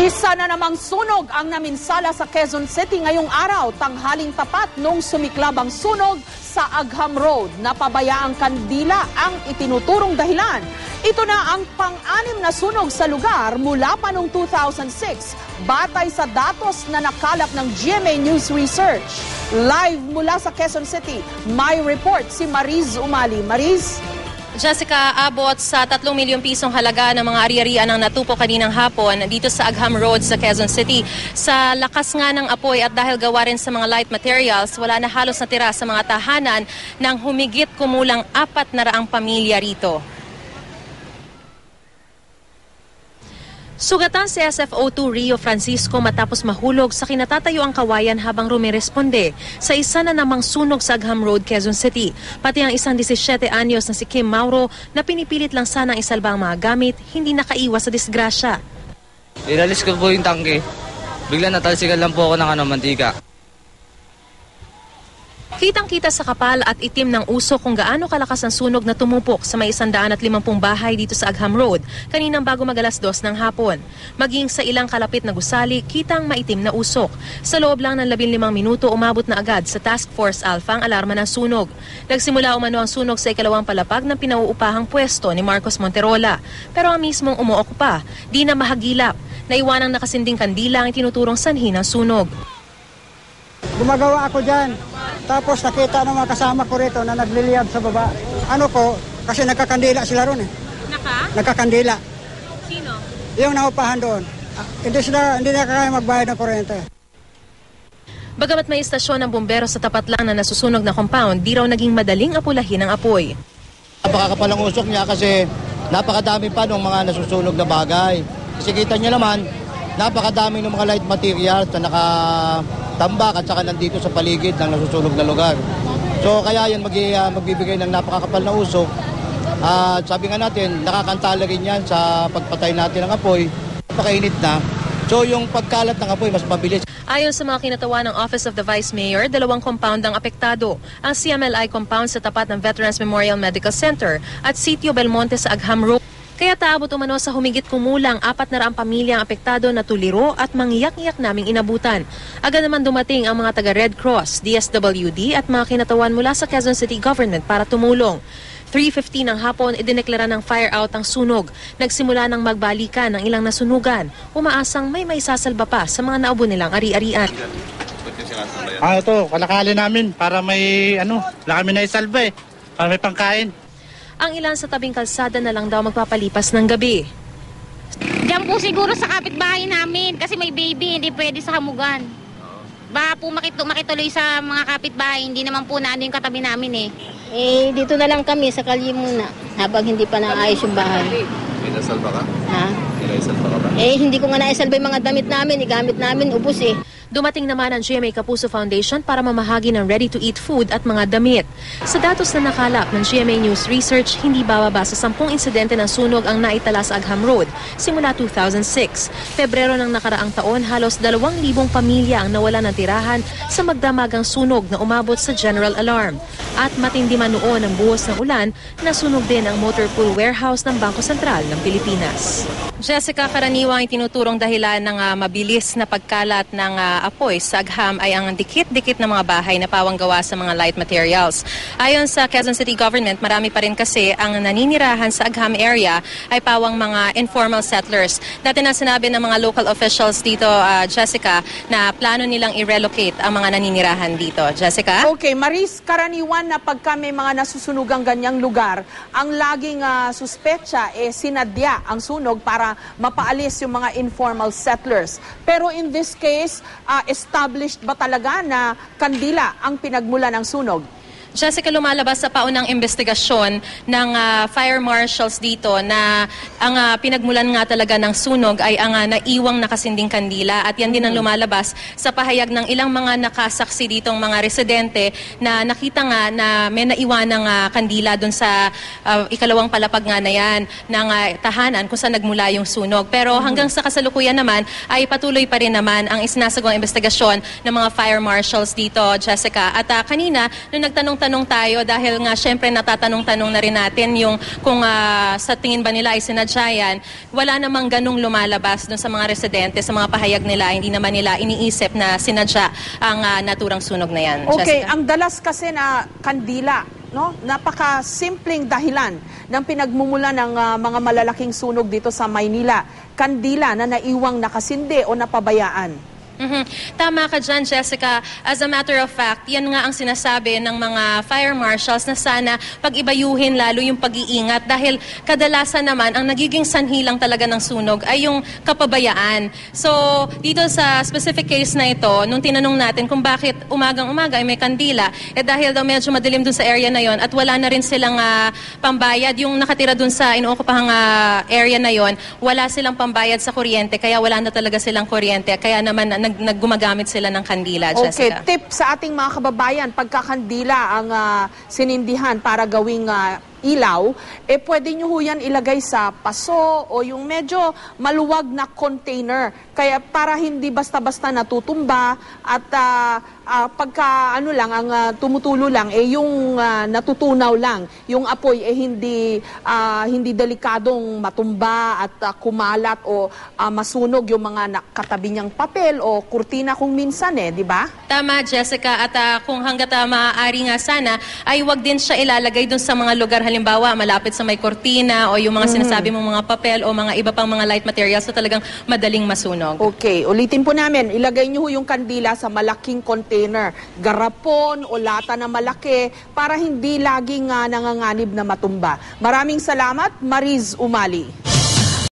Isa na namang sunog ang naminsala sa Quezon City ngayong araw, tanghaling tapat nung sumiklab ang sunog sa Agham Road. Napabaya ang kandila ang itinuturong dahilan. Ito na ang pang-anim na sunog sa lugar mula pa noong 2006, batay sa datos na nakalap ng GMA News Research. Live mula sa Quezon City, may report si Mariz Umali. Mariz? Jessica, abot sa 3 milyong pisong halaga ng mga ari-arian ang natupo kaninang hapon dito sa Agham Road sa Quezon City. Sa lakas nga ng apoy at dahil gawa rin sa mga light materials, wala na halos natira sa mga tahanan ng humigit kumulang apat na raang pamilya rito. Sugatan si SFO2 Rio Francisco matapos mahulog sa kinatatayuang kawayan habang rumiresponde sa isa na namang sunog sa Agham Road, Quezon City. Pati ang isang 17 anyos na si Kim Mauro na pinipilit lang sanang isalba ang mga gamit, hindi nakaiwas sa disgrasya. Inalis ko po yung tangke. Bigla natalsikan lang po ako ng ano, mantika. Kitang-kita sa kapal at itim ng usok kung gaano kalakas ang sunog na tumupok sa may isandaan at limampung bahay dito sa Agham Road kaninang bago magalas dos ng hapon. Maging sa ilang kalapit na gusali, kitang maitim na usok. Sa loob lang ng 15 minuto, umabot na agad sa Task Force Alpha ang alarma ng sunog. Nagsimula umano ang sunog sa ikalawang palapag ng pinauupahang pwesto ni Marcos Monterola. Pero ang mismong umuokupa, di na mahagilap. Naiwanang nakasinding kandila ang itinuturong sanhi ng sunog. Gumagawa ako dyan. Tapos nakita ng mga kasama ko rito na nagliliyab sa baba. Ano ko, kasi nagkakandila sila ron eh. Naka? Nagkakandila. Sino? Yung naupahan doon. Ah, Hindi sila, hindi na kaya magbayad ng kuryente. Bagamat may istasyon ng bumbero sa tapat lang na nasusunog na compound, di raw naging madaling apulahin ang apoy. Napakakapal ang usok niya kasi napakadami pa ng mga nasusunog na bagay. Kasi kita niyo naman, napakadami ng mga light materials na nakatambak at saka nandito sa paligid ng nasusunog na lugar. So kaya yan mag, ah, magbibigay ng napakakapal na usok. At sabi nga natin, nakakantala rin yan sa pagpatay natin ng apoy. Napakainit na. So yung pagkalat ng apoy mas mabilis. Ayon sa mga kinatawa ng Office of the Vice Mayor, dalawang compound ang apektado. Ang CMLI compound sa tapat ng Veterans Memorial Medical Center at Sitio Belmonte sa Agham Road. Kaya taabot umano sa humigit kumulang apat na raang pamilya ang apektado na tuliro at mangiyak-iyak naming inabutan. Agad naman dumating ang mga taga Red Cross, DSWD at mga kinatawan mula sa Quezon City Government para tumulong. 3.15 ng hapon, idineklara ng fire out ang sunog. Nagsimula ng magbalikan ng ilang nasunugan. Umaasang may maisasalba pa sa mga naubo nilang ari-arian. Ah, ito, kalakali namin para may ano, wala kami na isalba eh. Para may pangkain. Ang ilan sa tabing kalsada na lang daw magpapalipas ng gabi. Diyan po siguro sa kapitbahay namin kasi may baby, hindi pwede sa hamugan. Baka po makito, makituloy sa mga kapitbahay, hindi naman po naano yung katabi namin eh. Eh, dito na lang kami sa kalye muna habang hindi pa naayos yung bahay. Inasalba ka? Ha? Inaisalba ka ba? Eh, hindi ko nga naisalba yung mga damit namin. Igamit namin, ubos eh. Dumating naman ang GMA Kapuso Foundation para mamahagi ng ready-to-eat food at mga damit. Sa datos na nakalap ng GMA News Research, hindi bababa sa 10 insidente ng sunog ang naitala sa Agham Road simula 2006. Pebrero ng nakaraang taon, halos 2,000 pamilya ang nawala ng tirahan sa magdamagang sunog na umabot sa general alarm. At matindi man noon ang buhos ng ulan, nasunog din ang motor pool warehouse ng Bangko Sentral ng Pilipinas. Jessica, karaniwang itinuturong dahilan ng ah, mabilis na pagkalat ng ah, apoy sa Agham ay ang dikit-dikit na mga bahay na pawang gawa sa mga light materials. Ayon sa Quezon City Government, marami pa rin kasi ang naninirahan sa Agham area ay pawang mga informal settlers. Dati na sinabi ng mga local officials dito, ah, Jessica, na plano nilang i-relocate ang mga naninirahan dito. Jessica? Okay, Maris, karaniwan na pagka may mga nasusunugang ganyang lugar, ang laging ah, suspetsa eh sinadya ang sunog para mapaalis yung mga informal settlers. Pero in this case, ah, established ba talaga na kandila ang pinagmula ng sunog? Jessica, lumalabas sa paunang investigasyon ng ah, fire marshals dito na ang ah, pinagmulan nga talaga ng sunog ay ang ah, naiwang nakasinding kandila at yan din ang lumalabas sa pahayag ng ilang mga nakasaksi ditong mga residente na nakita nga na may naiwanang ah, kandila doon sa ah, ikalawang palapag nga na yan ng ah, tahanan kung saan nagmula yung sunog. Pero hanggang sa kasalukuyan naman ay patuloy pa rin naman ang isinasagawang investigasyon ng mga fire marshals dito, Jessica. At ah, kanina, nung nagtanong tanong-tanong tayo dahil nga syempre natatanong-tanong na rin natin yung kung ah, sa tingin ba nila ay sinadya yan. Wala namang ganong lumalabas dun sa mga residente, sa mga pahayag nila. Hindi naman nila iniisip na sinadya ang ah, naturang sunog na yan. Okay, Jessica? ang dalas kasi na kandila, no? Napaka-simpleng dahilan ng pinagmumula ng ah, mga malalaking sunog dito sa Maynila. Kandila na naiwang nakasindi o napabayaan. Mhm. Tama ka dyan, Jessica. As a matter of fact, yan nga ang sinasabi ng mga fire marshals na sana pag-ibayuhin lalo yung pag-iingat dahil kadalasan naman ang nagiging sanhi lang talaga ng sunog ay yung kapabayaan. So, dito sa specific case na ito, nung tinanong natin kung bakit umagang-umaga ay may kandila, eh dahil daw medyo madilim dun sa area na yon at wala na rin silang ah, pambayad. Yung nakatira dun sa inuokupahang ah, area na yon, wala silang pambayad sa kuryente, kaya wala na talaga silang kuryente. Kaya naman nag, naggumagamit sila ng kandila, Okay, Jessica. tip sa ating mga kababayan, pagkakandila ang ah, sinindihan para gawing ah, ilaw, eh pwede nyo ho yan ilagay sa paso o yung medyo maluwag na container. Kaya para hindi basta-basta natutumba at ah, ah, pagka ano lang, ang ah, tumutulo lang, eh yung ah, natutunaw lang. Yung apoy eh hindi, ah, hindi delikadong matumba at ah, kumalat o ah, masunog yung mga nakatabi niyang papel o kurtina kung minsan eh, di ba? Tama, Jessica. At ah, kung hanggat uh, maaari nga sana, ay wag din siya ilalagay dun sa mga lugar, halimbawa, malapit sa may kortina o yung mga sinasabi mong mga papel o mga iba pang mga light materials na talagang madaling masunog. Okay, ulitin po namin, ilagay niyo ho yung kandila sa malaking container, garapon o lata na malaki para hindi laging ah, nanganganib na matumba. Maraming salamat, Mariz Umali.